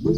Muy